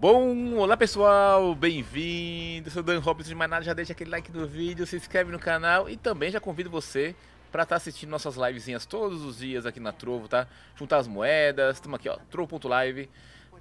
Bom, olá pessoal, bem-vindo, sou Dan Robson de mais nada, já deixa aquele like no vídeo, se inscreve no canal e também já convido você para estar tá assistindo nossas livezinhas todos os dias aqui na Trovo, tá? Juntar as moedas, estamos aqui ó, trovo.live,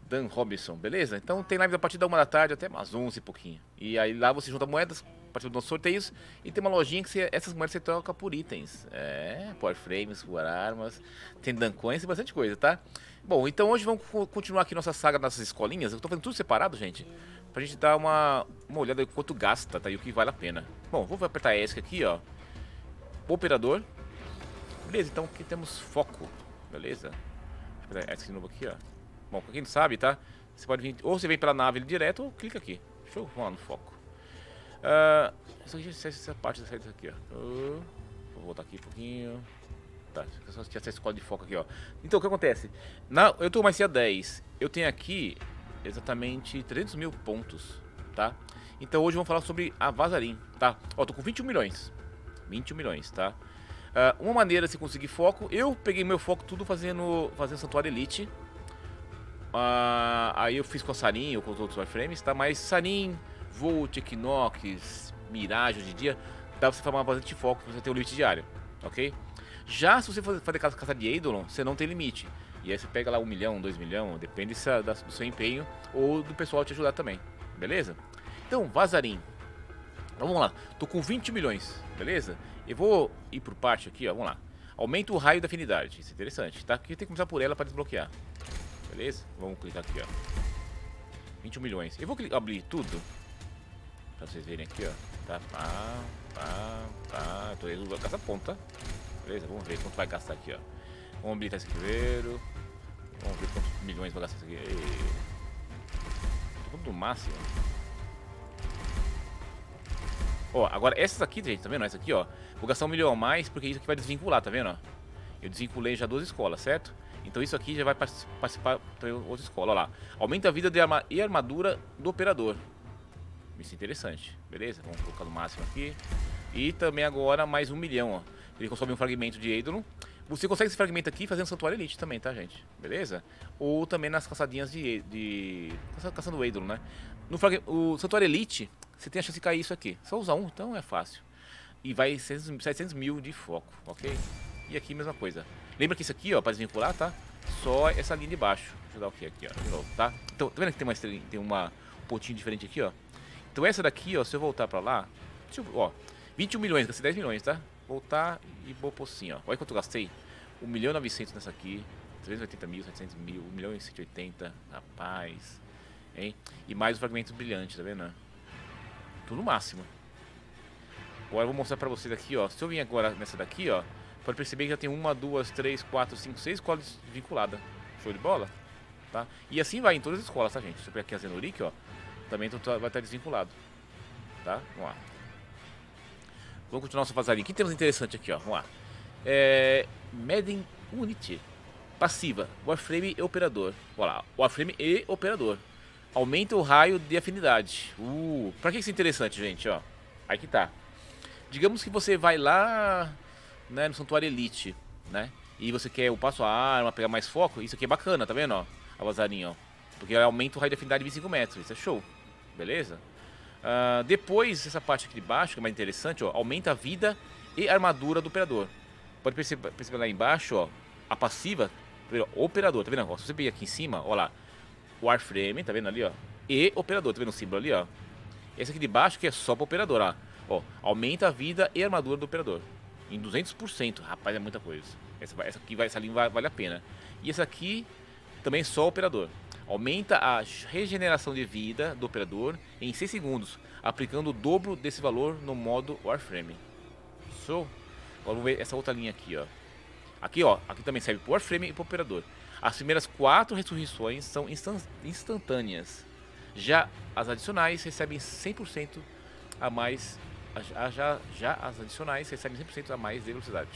Dan Robson, beleza? Então tem live a partir da uma da tarde até umas 11 e pouquinho. E aí lá você junta moedas, partir dos sorteios, e tem uma lojinha que você, essas moedas você troca por itens. É, por frames, por armas, tem dancões e bastante coisa, tá? Bom, então hoje vamos continuar aqui nossa saga nessas escolinhas. Eu tô fazendo tudo separado, gente, pra gente dar uma, uma olhada em quanto gasta, tá? E o que vale a pena. Bom, vou apertar ESC aqui, ó. Operador. Beleza, então aqui temos foco. Beleza. Deixa eu apertar ESC de novo aqui, ó. Bom, pra quem não sabe, tá? Você pode vir, ou você vem pela nave direto ou clica aqui. Deixa eu lá no foco. Uh, isso aqui, essa parte da saída aqui, ó. Uh, vou voltar aqui um pouquinho. Tá, só tinha essa escola de foco aqui, ó. Então, o que acontece? Na, eu tô mais a 10. Eu tenho aqui exatamente 300 mil pontos, tá? Então hoje vamos falar sobre a Vazarim, tá? Ó, tô com 21 milhões. 21 milhões, tá? Uh, uma maneira de conseguir foco, eu peguei meu foco tudo fazendo, fazendo Santuário Elite. Uh, aí eu fiz com a Sarin ou com os outros wireframes, tá? Mas Sarin, Volt, Equinox, Mirage em dia, dá pra você formar bastante foco pra você ter o um limite diário, ok? Já se você fazer caça de Eidolon, você não tem limite. E aí você pega lá um milhão, dois milhão, depende do seu empenho ou do pessoal te ajudar também, beleza? Então, Vazarim. Vamos lá, tô com 20 milhões, beleza? Eu vou ir por parte aqui, ó, vamos lá. Aumenta o raio da afinidade, isso é interessante, tá? Aqui tem que começar por ela para desbloquear. Beleza? Vamos clicar aqui, ó. 21 milhões. Eu vou abrir tudo. Pra vocês verem aqui, ó. Tá, pá, pá, pá. Tô indo gastar ponta. Beleza? Vamos ver quanto vai gastar aqui, ó. Vamos habilitar esse primeiro. Vamos ver quantos milhões vai gastar isso aqui. Tô tudo máximo. Ó, agora essas aqui, gente, tá vendo? Essa aqui, ó. Vou gastar um milhão a mais porque isso aqui vai desvincular, tá vendo? Ó? Eu desvinculei já duas escolas, certo? Então isso aqui já vai participar para outra escola, ó lá. Aumenta a vida de arma e armadura do operador. Isso é interessante, beleza? Vamos colocar no máximo aqui. E também agora mais um milhão, ó. Ele consome um fragmento de Eidolon. Você consegue esse fragmento aqui fazendo Santuário Elite também, tá, gente? Beleza? Ou também nas caçadinhas de... de... caçando Eidolon, né? No frag... O Santuário Elite, você tem a chance de cair isso aqui. Só usar um, então é fácil. E vai 700 mil de foco, ok? E aqui mesma coisa. Lembra que isso aqui, ó, para desvincular, tá? Só essa linha de baixo. Deixa eu dar o que aqui, ó, de novo, tá? Então, tá vendo que tem uma, tem uma um pontinho diferente aqui, ó? Então essa daqui, ó, se eu voltar pra lá, deixa eu, ó, 21 milhões, gastei 10 milhões, tá? Voltar e vou pôr assim, ó. Olha quanto eu gastei. 1 milhão e 900 nessa aqui, 380 mil, 700 mil, 1 milhão e 180, rapaz, hein? E mais os fragmentos brilhantes, tá vendo? Tudo no máximo. Agora eu vou mostrar pra vocês aqui, ó. Se eu vim agora nessa daqui, ó, pode perceber que já tem uma, duas, três, quatro, cinco, seis escolas vinculadas. Show de bola? Tá? E assim vai em todas as escolas, tá, gente? Se eu pegar aqui a Zenuric, ó, também vai estar desvinculado. Tá? Vamos lá. Vamos continuar vazarinha. O que temos interessante aqui, ó? Vamos lá. É... Madden Unity. Passiva. Warframe e operador. Olha lá. Warframe e operador. Aumenta o raio de afinidade. Uh, pra que isso é interessante, gente? Ó, aí que tá. Digamos que você vai lá né, no Santuário Elite, né? E você quer o passo a arma, pegar mais foco. Isso aqui é bacana, tá vendo? Ó, a vazarinha, ó. Porque aumenta o raio de afinidade de 25 metros. Isso é show. Beleza? Uh, depois, essa parte aqui de baixo, que é mais interessante, ó, aumenta a vida e armadura do operador. Pode perceber, perceber lá embaixo, ó, a passiva, operador, tá vendo? Ó, se você pegar aqui em cima, ó lá, Warframe, tá vendo ali, ó, e operador, tá vendo o símbolo ali, ó. Esse aqui de baixo que é só para operador, ó. ó. Aumenta a vida e armadura do operador. Em 200%, rapaz, é muita coisa. Essa, essa aqui, essa linha vale a pena. E essa aqui também é só operador. Aumenta a regeneração de vida do operador em 6 segundos, aplicando o dobro desse valor no modo Warframe. Show? Agora vamos ver essa outra linha aqui, ó. Aqui, ó, aqui também serve para Warframe e para operador. As primeiras quatro ressurreições são instantâneas. Já as adicionais recebem 100% a mais. Já, já, já as adicionais recebem 100% a mais de velocidade.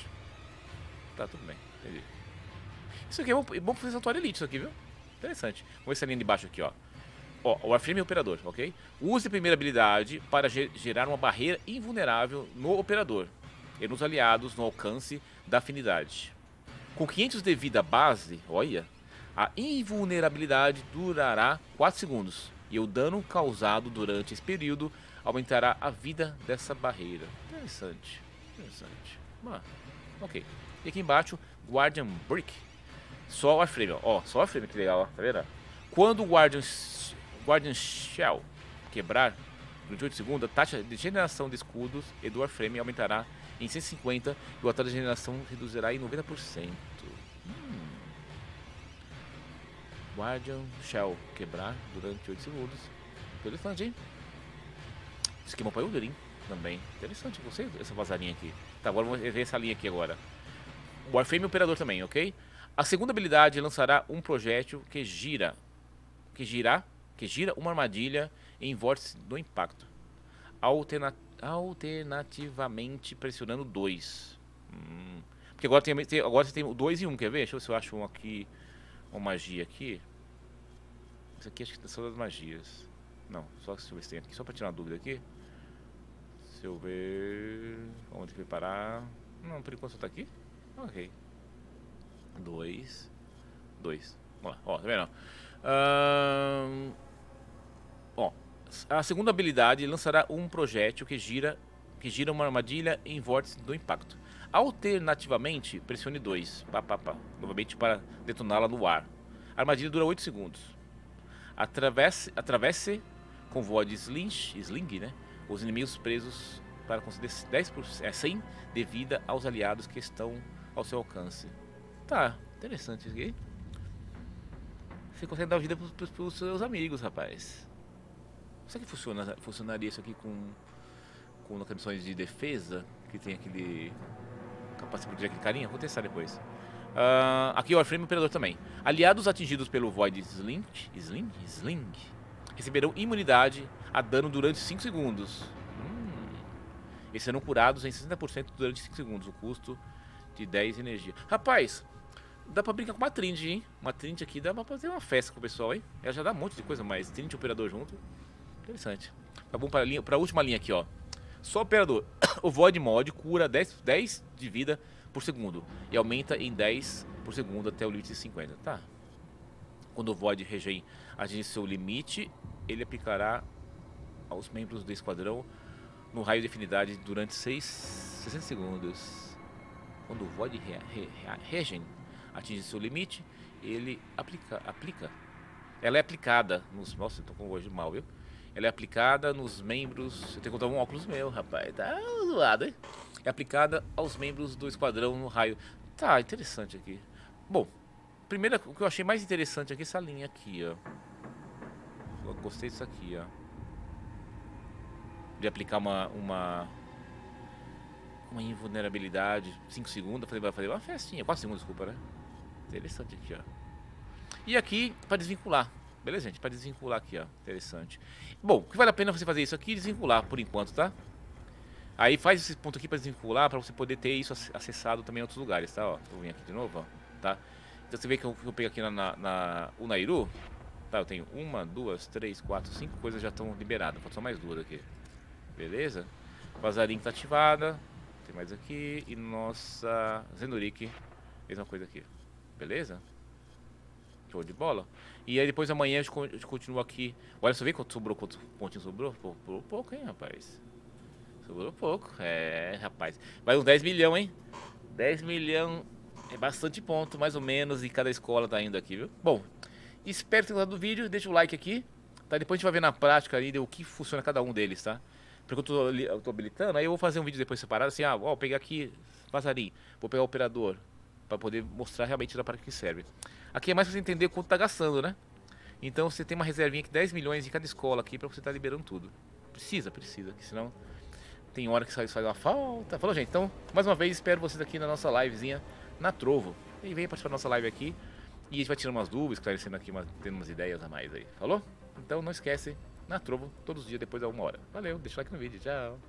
Tá, tudo bem. Entendi. Isso aqui é bom, é bom fazer Santuário Elite, isso aqui, viu? Interessante. Vamos ver essa linha de baixo aqui, ó. Ó, o Warframe operador, ok? Use a primeira habilidade para gerar uma barreira invulnerável no operador e nos aliados no alcance da afinidade. Com 500 de vida base, olha, A invulnerabilidade durará 4 segundos e o dano causado durante esse período aumentará a vida dessa barreira. Interessante, interessante. Ah, ok. E aqui embaixo, Guardian Brick. Só o Warframe, ó. ó só o Warframe, que legal, ó. Tá vendo? Quando o Guardian, Guardian Shell quebrar durante 8 segundos, a taxa de generação de escudos e do aumentará em 150 e o taxa de generação reduzirá em 90%. Hum. Guardian Shell quebrar durante 8 segundos. Interessante, hein? Esquema para Uldrin também. Interessante, gostei dessa vazarinha aqui. Tá, agora vamos ver essa linha aqui agora. Warframe Operador também, ok? A segunda habilidade lançará um projétil que gira, que gira, que gira uma armadilha em vórtice do impacto. Alterna, alternativamente pressionando 2. Hum. Porque agora, tem, tem, agora você tem o 2 e 1, um, quer ver? Deixa eu ver se eu acho um aqui, uma magia aqui. Isso aqui acho que são das magias. Não, só deixa eu ver se tem aqui, só pra tirar uma dúvida aqui. Se eu ver... Ter que preparar... Não, por enquanto só tá aqui. Ok. Dois. Dois. Ó, ó tá vendo? Um, ó, a segunda habilidade lançará um projétil que gira, que gira uma armadilha em vórtice do impacto. Alternativamente, pressione 2, pá, pá, pá, novamente para detoná-la no ar. A armadilha dura 8 segundos. Atravesse, atravesse com voa de sling, sling né, os inimigos presos para conceder 10%, é, 100 de vida aos aliados que estão ao seu alcance. Tá, interessante isso aqui. Você consegue dar vida para os seus amigos, rapaz. Será que funciona, funcionaria isso aqui com, com condições de defesa? Que tem aquele capacidade de aquele carinha? Vou testar depois. Uh, aqui o Warframe Imperador também. Aliados atingidos pelo Void Sling, Sling, Sling receberão imunidade a dano durante 5 segundos. Hum. E serão curados em 60% durante 5 segundos. O custo de 10 energia. Rapaz, dá pra brincar com uma Trinity, hein? Uma Trinity aqui dá pra fazer uma festa com o pessoal, hein? Ela já dá um monte de coisa, mas Trinity Operador junto. Interessante. Tá bom pra, linha, pra última linha aqui, ó. Só Operador. o Void Mod cura 10, 10 de vida por segundo. E aumenta em 10 por segundo até o limite de 50. Tá. Quando o Void Regen atingir seu limite, ele aplicará aos membros do esquadrão no raio de afinidade durante 6, 60 segundos. Quando o Void Regen atinge seu limite, ele aplica, aplica. Ela é aplicada nos. Nossa, eu tô com hoje mal, viu? Ela é aplicada nos membros. Eu tenho que contar um óculos meu, rapaz. Tá zoado, hein? É aplicada aos membros do esquadrão no raio. Tá, interessante aqui. Bom, primeiro o que eu achei mais interessante aqui é essa linha aqui, ó. Eu gostei disso aqui, ó. De aplicar uma, uma uma invulnerabilidade, 5 segundos, falei, falei, uma festinha, 4 segundos, desculpa, né? Interessante aqui, ó. E aqui, para desvincular, beleza, gente? Para desvincular aqui, ó, interessante. Bom, o que vale a pena você fazer isso aqui desvincular por enquanto, tá? Aí faz esse ponto aqui para desvincular, para você poder ter isso acessado também em outros lugares, tá? Ó, vou vir aqui de novo, ó, tá? Então você vê que eu, eu pego aqui na, na, na Unairu, tá? Eu tenho uma, duas, três, quatro, cinco coisas já estão liberadas, faltam mais duas aqui. Beleza? Vazarinho tá ativada, tem mais aqui. E nossa Zenuric, mesma coisa aqui. Beleza? Show de bola. E aí depois amanhã a gente continua aqui. Olha, você vê quanto sobrou, quanto pontinho sobrou? Sobrou pouco, hein, rapaz? Sobrou pouco. É, rapaz. Vai uns 10 milhões, hein? 10 milhões é bastante ponto, mais ou menos, e cada escola tá indo aqui, viu? Bom, espero ter gostado do vídeo. Deixa o like aqui. Tá? Depois a gente vai ver na prática ali o que funciona cada um deles, tá? Porque eu tô, eu tô habilitando, aí eu vou fazer um vídeo depois separado, assim, ah, ó, pegar aqui passarinho, vou pegar o operador, para poder mostrar realmente para que serve. Aqui é mais pra você entender quanto tá gastando, né? Então você tem uma reservinha aqui, 10 milhões em cada escola aqui, para você estar tá liberando tudo. Precisa, precisa, que senão tem hora que isso faz uma falta. Falou, gente, então, mais uma vez, espero vocês aqui na nossa livezinha na Trovo. E vem participar da nossa live aqui. E a gente vai tirando umas dúvidas, esclarecendo aqui, uma, tendo umas ideias a mais aí. Falou? Então não esquece, na Trovo, todos os dias depois da uma hora. Valeu, deixa o like no vídeo, tchau.